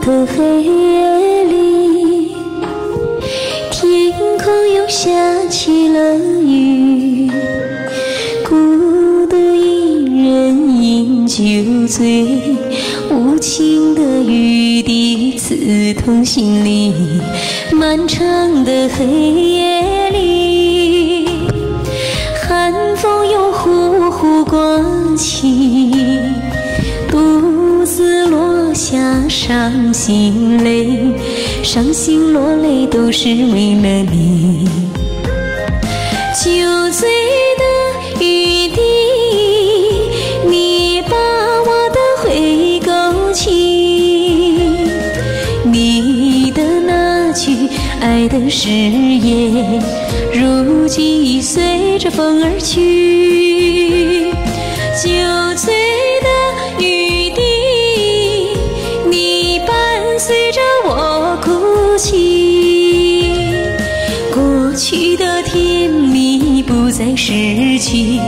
的黑夜里，天空又下起了雨，孤独一人饮酒醉，无情的雨滴刺痛心里，漫长的黑夜里，寒风又呼呼刮起，伤心泪，伤心落泪都是为了你。酒醉的雨滴，你把我的回忆勾起，你的那句爱的誓言，如今已随着风而去。着我哭泣。过去的甜蜜不再失去，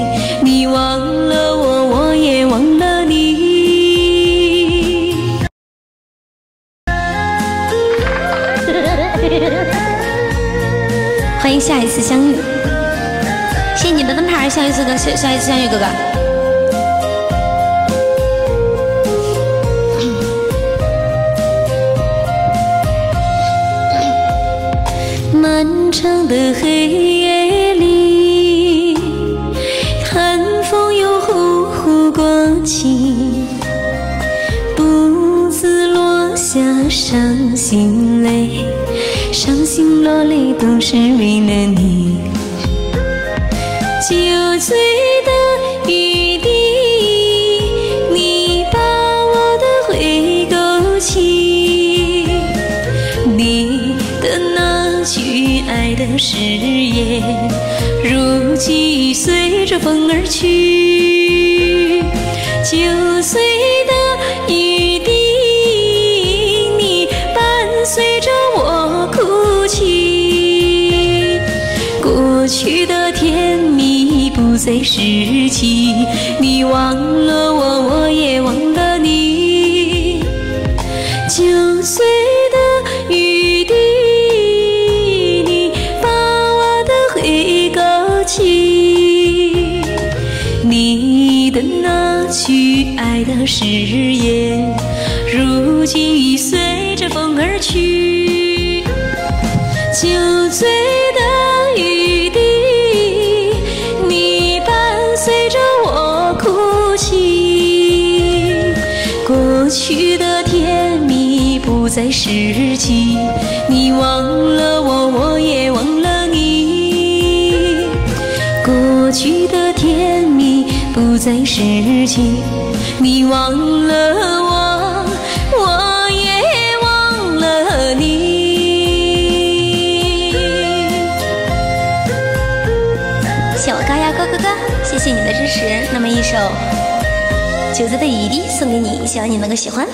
你忘了我，我也忘了你。欢迎下一次相遇，谢谢你的灯牌，下一次的下下一次相遇，哥哥。的黑夜里，寒风又呼呼刮起，独自落下伤心泪，伤心落泪都是为了你。酒醉的誓言，如今随着风而去。酒醉的雨滴，你伴随着我哭泣。过去的甜蜜不再拾起，你忘了我，我也忘了你。那句爱的誓言，如今已随着风而去。酒醉的雨滴，你伴随着我哭泣。过去的甜蜜不再拾起，你忘了我，不再失去，你忘了我，我也忘了你。谢我高压哥哥哥，谢谢你的支持。那么一首《酒醉的雨滴》送给你，希望你能够喜欢。